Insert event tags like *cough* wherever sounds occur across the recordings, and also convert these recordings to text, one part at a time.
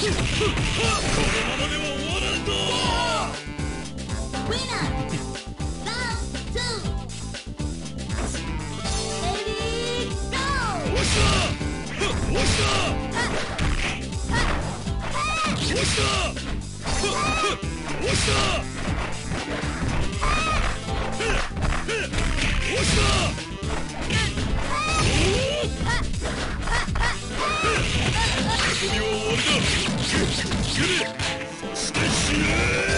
首は終わりだして死ね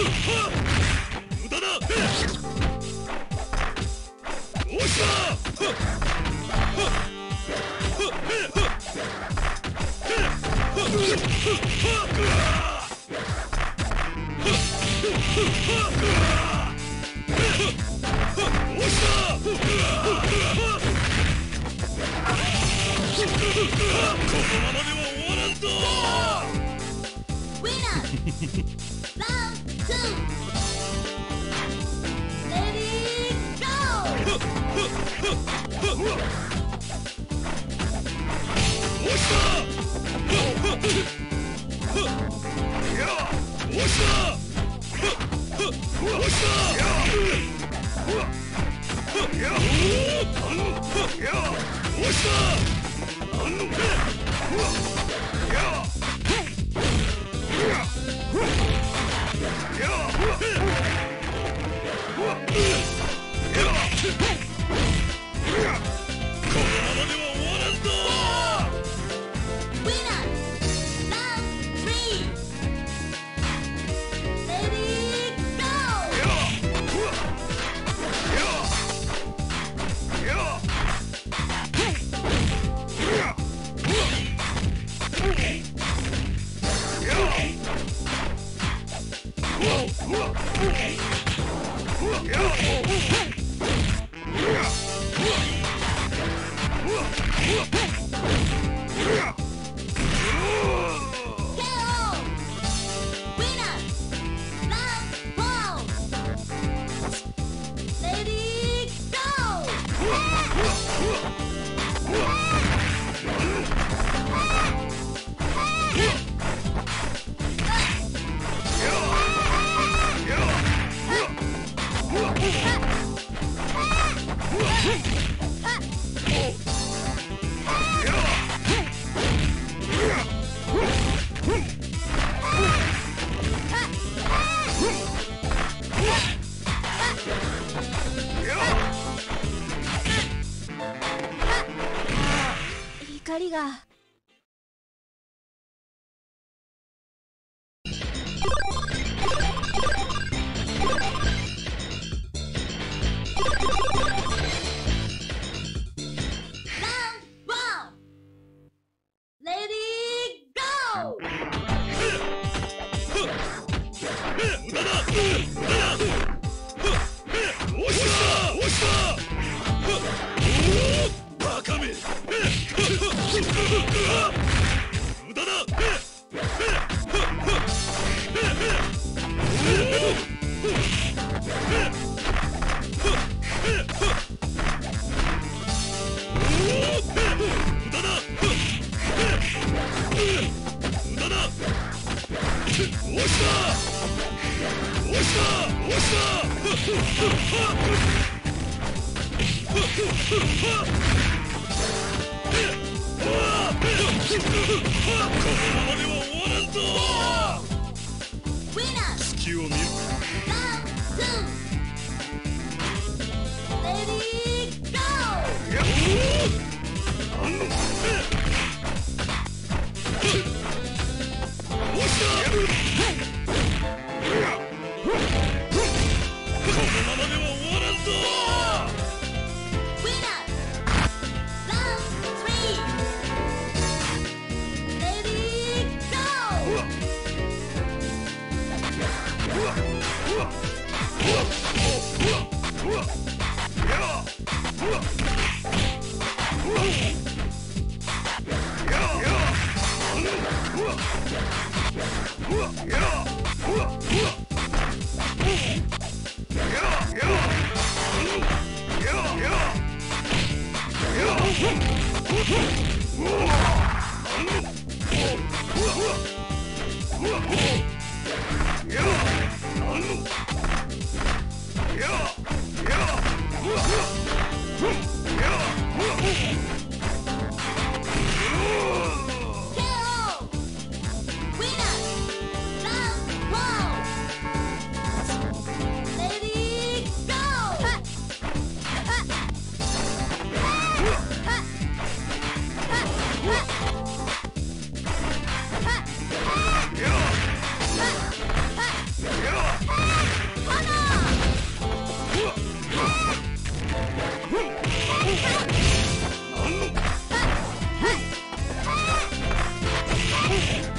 Huh! *laughs*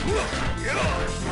Yeah!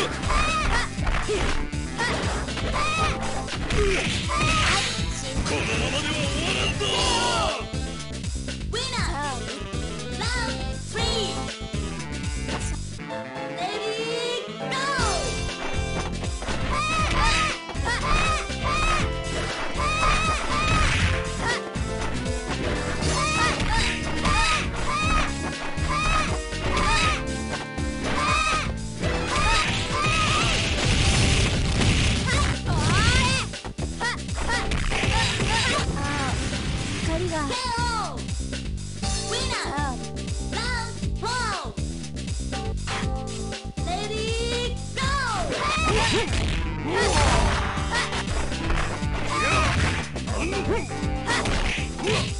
Look. Whoa!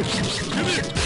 Demir! Demir!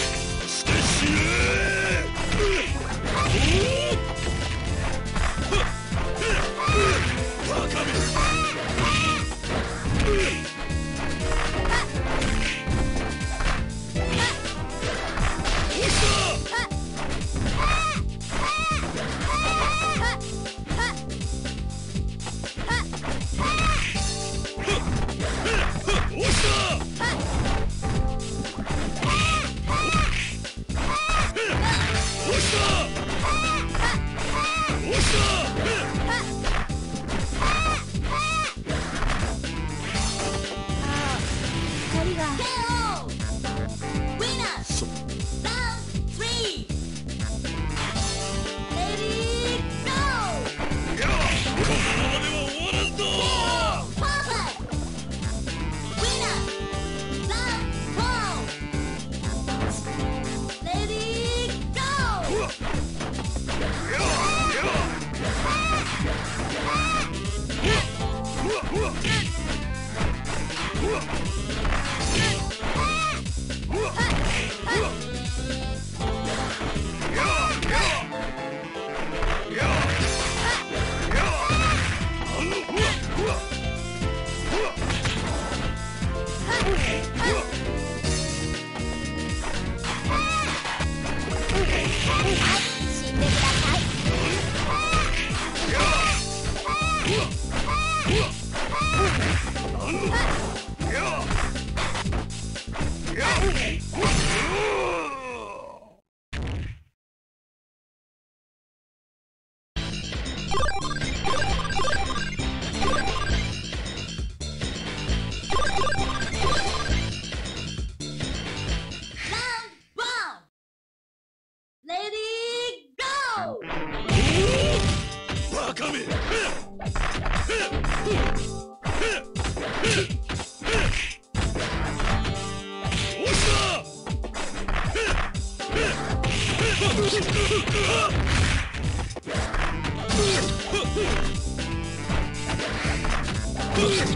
Huh!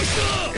Push up!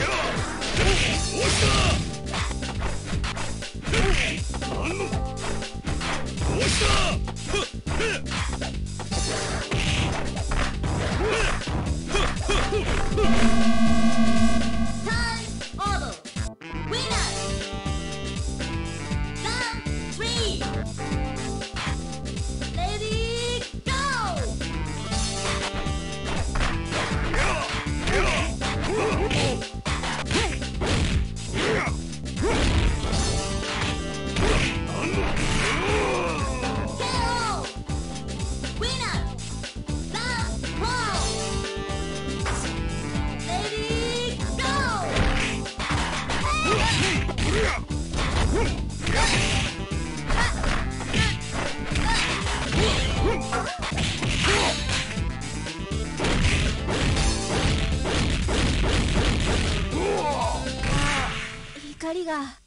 光が。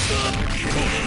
した